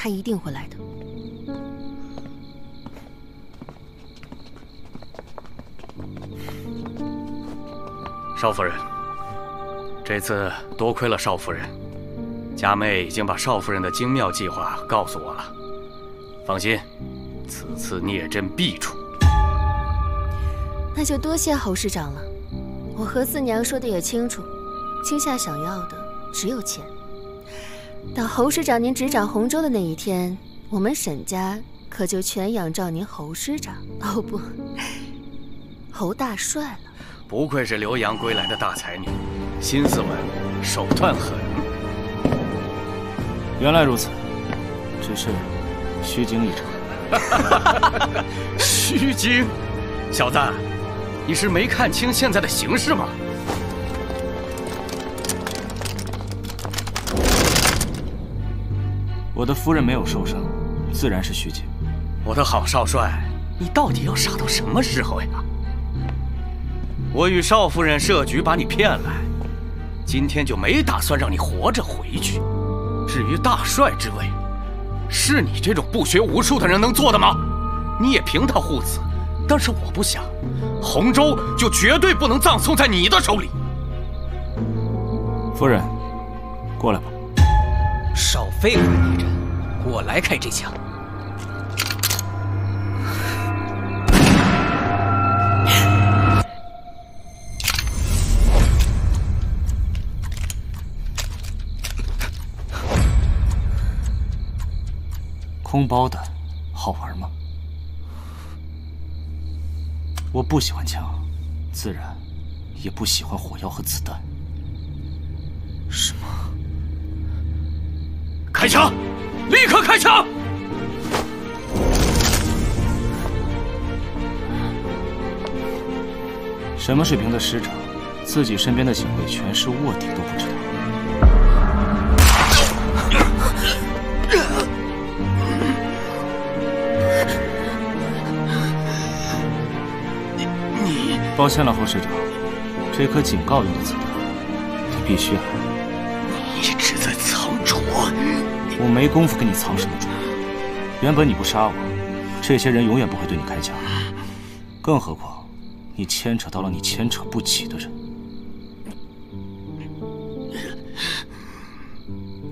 他一定会来的。少夫人，这次多亏了少夫人，佳妹已经把少夫人的精妙计划告诉我了。放心，此次聂真必出。那就多谢侯师长了。我和四娘说的也清楚，青夏想要的只有钱。等侯师长您执掌洪州的那一天，我们沈家可就全仰仗您侯师长哦不，侯大帅了。不愧是留洋归来的大才女，心思稳，手段狠。原来如此，只是虚惊一场。虚惊，小子，你是没看清现在的形势吗？我的夫人没有受伤，自然是虚惊。我的好少帅，你到底要傻到什么时候呀？我与少夫人设局把你骗来，今天就没打算让你活着回去。至于大帅之位，是你这种不学无术的人能做的吗？你也凭他护子，但是我不想，洪州就绝对不能葬送在你的手里。夫人，过来吧。废话，聂真，我来开这枪。空包的，好玩吗？我不喜欢枪，自然也不喜欢火药和子弹。什么？开枪！立刻开枪！什么水平的师长，自己身边的警卫全是卧底都不知道？你你……抱歉了，侯师长，这颗警告用的子弹，你必须挨。没工夫跟你藏什么拙。原本你不杀我，这些人永远不会对你开枪。更何况，你牵扯到了你牵扯不起的人。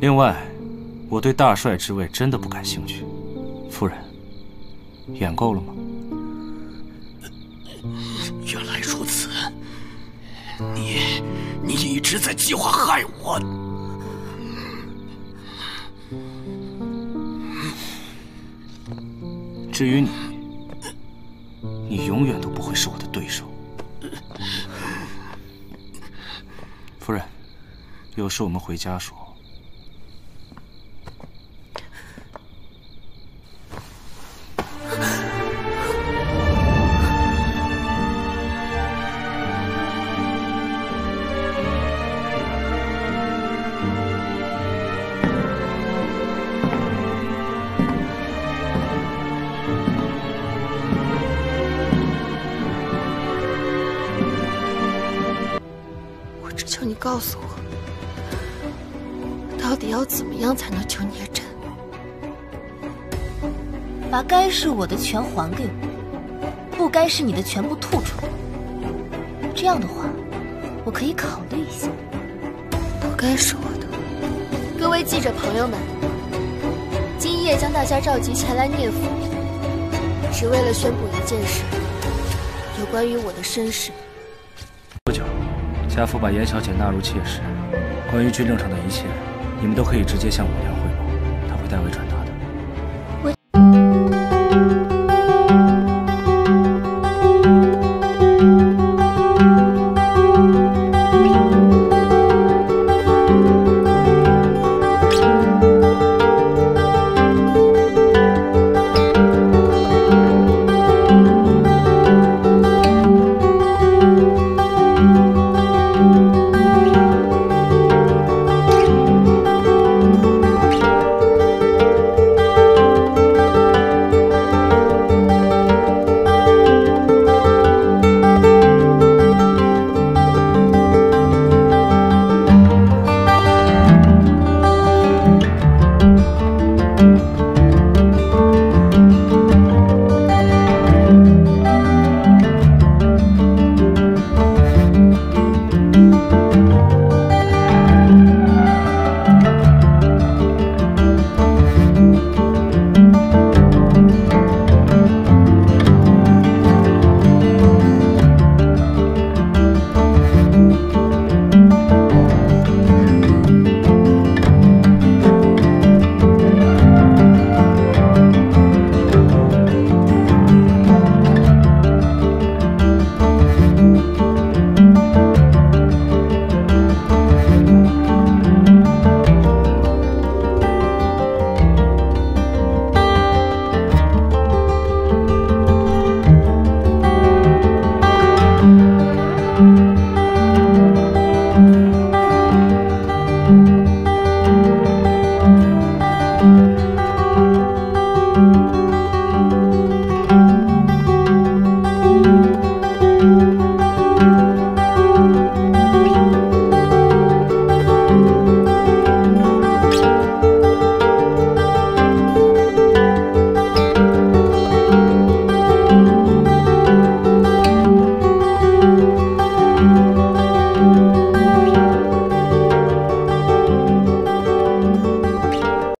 另外，我对大帅之位真的不感兴趣。夫人，演够了吗？原来如此，你你一直在计划害我。至于你，你永远都不会是我的对手。夫人，有事我们回家说。告诉我，到底要怎么样才能救聂真？把该是我的全还给我，不该是你的全部吐出来。这样的话，我可以考虑一下。不该是我的。各位记者朋友们，今夜将大家召集前来聂府，只为了宣布一件事，有关于我的身世。家父把严小姐纳入妾室，关于军政上的一切，你们都可以直接向我娘汇报，她会代为转达。